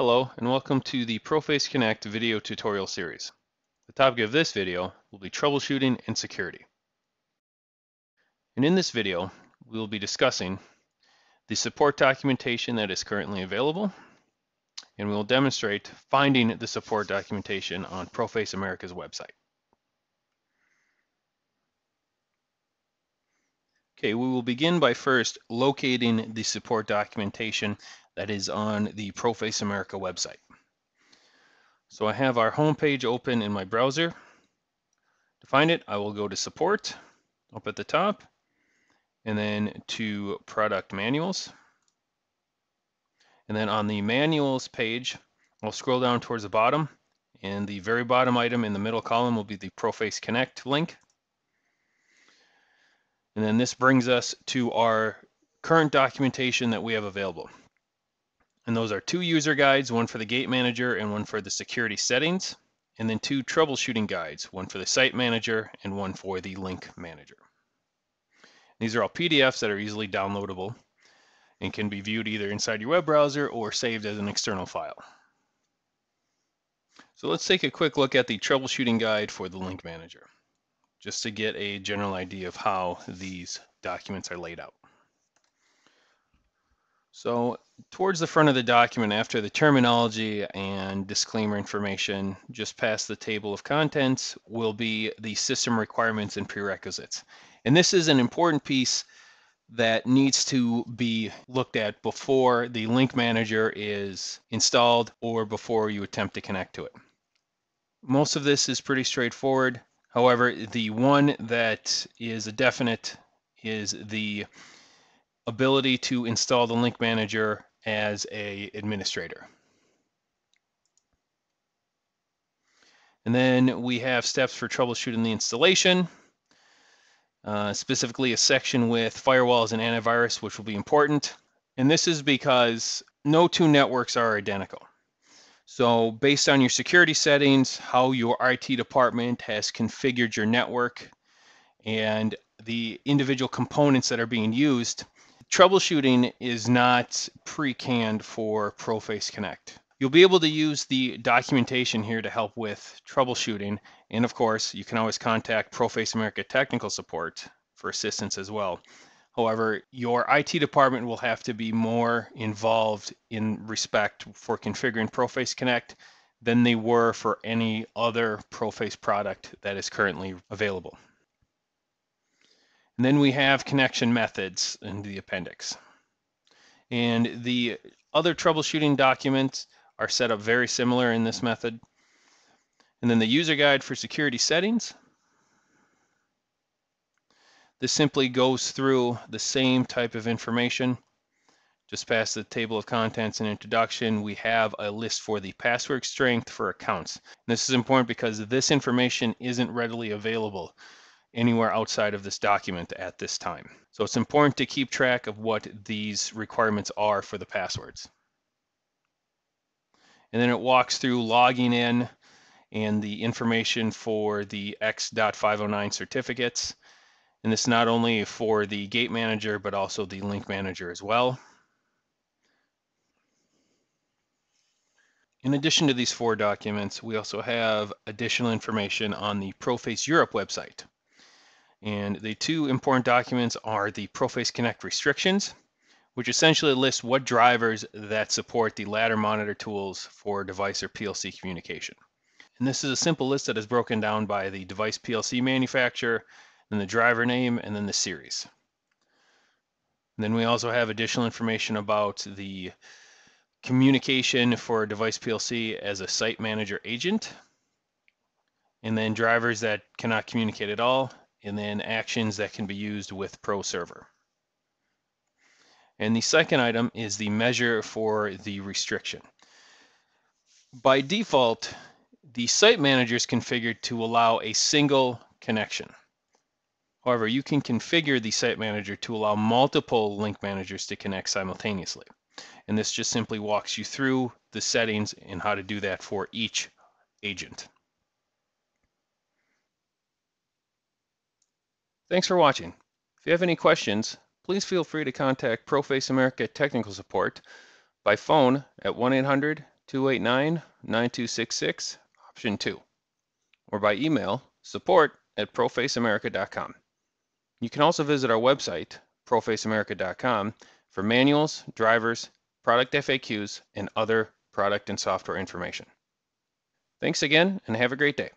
Hello and welcome to the ProFace Connect video tutorial series. The topic of this video will be troubleshooting and security. And in this video, we will be discussing the support documentation that is currently available, and we will demonstrate finding the support documentation on ProFace America's website. Okay, we will begin by first locating the support documentation that is on the ProFace America website. So I have our home page open in my browser. To find it, I will go to support up at the top and then to product manuals. And then on the manuals page, I'll scroll down towards the bottom and the very bottom item in the middle column will be the ProFace Connect link. And then this brings us to our current documentation that we have available. And those are two user guides, one for the gate manager and one for the security settings, and then two troubleshooting guides, one for the site manager and one for the link manager. These are all PDFs that are easily downloadable and can be viewed either inside your web browser or saved as an external file. So let's take a quick look at the troubleshooting guide for the link manager, just to get a general idea of how these documents are laid out. So towards the front of the document, after the terminology and disclaimer information, just past the table of contents, will be the system requirements and prerequisites. And this is an important piece that needs to be looked at before the link manager is installed or before you attempt to connect to it. Most of this is pretty straightforward. However, the one that is a definite is the ability to install the link manager as a administrator. And then we have steps for troubleshooting the installation, uh, specifically a section with firewalls and antivirus, which will be important. And this is because no two networks are identical. So based on your security settings, how your IT department has configured your network, and the individual components that are being used, troubleshooting is not pre-canned for ProFace Connect. You'll be able to use the documentation here to help with troubleshooting. And of course, you can always contact ProFace America technical support for assistance as well. However, your IT department will have to be more involved in respect for configuring ProFace Connect than they were for any other ProFace product that is currently available. And then we have connection methods in the appendix. And the other troubleshooting documents are set up very similar in this method. And then the user guide for security settings. This simply goes through the same type of information. Just past the table of contents and introduction, we have a list for the password strength for accounts. And this is important because this information isn't readily available anywhere outside of this document at this time. So it's important to keep track of what these requirements are for the passwords. And then it walks through logging in and the information for the X.509 certificates. And this not only for the gate manager, but also the link manager as well. In addition to these four documents, we also have additional information on the ProFace Europe website. And the two important documents are the ProFace Connect restrictions, which essentially lists what drivers that support the ladder monitor tools for device or PLC communication. And this is a simple list that is broken down by the device PLC manufacturer, then the driver name, and then the series. And then we also have additional information about the communication for device PLC as a site manager agent, and then drivers that cannot communicate at all, and then actions that can be used with Pro Server. And the second item is the measure for the restriction. By default, the site manager is configured to allow a single connection. However, you can configure the site manager to allow multiple link managers to connect simultaneously. And this just simply walks you through the settings and how to do that for each agent. Thanks for watching. If you have any questions, please feel free to contact ProFace America Technical Support by phone at 1 800 289 9266, option 2, or by email support at profaceamerica.com. You can also visit our website, profaceamerica.com, for manuals, drivers, product FAQs, and other product and software information. Thanks again, and have a great day.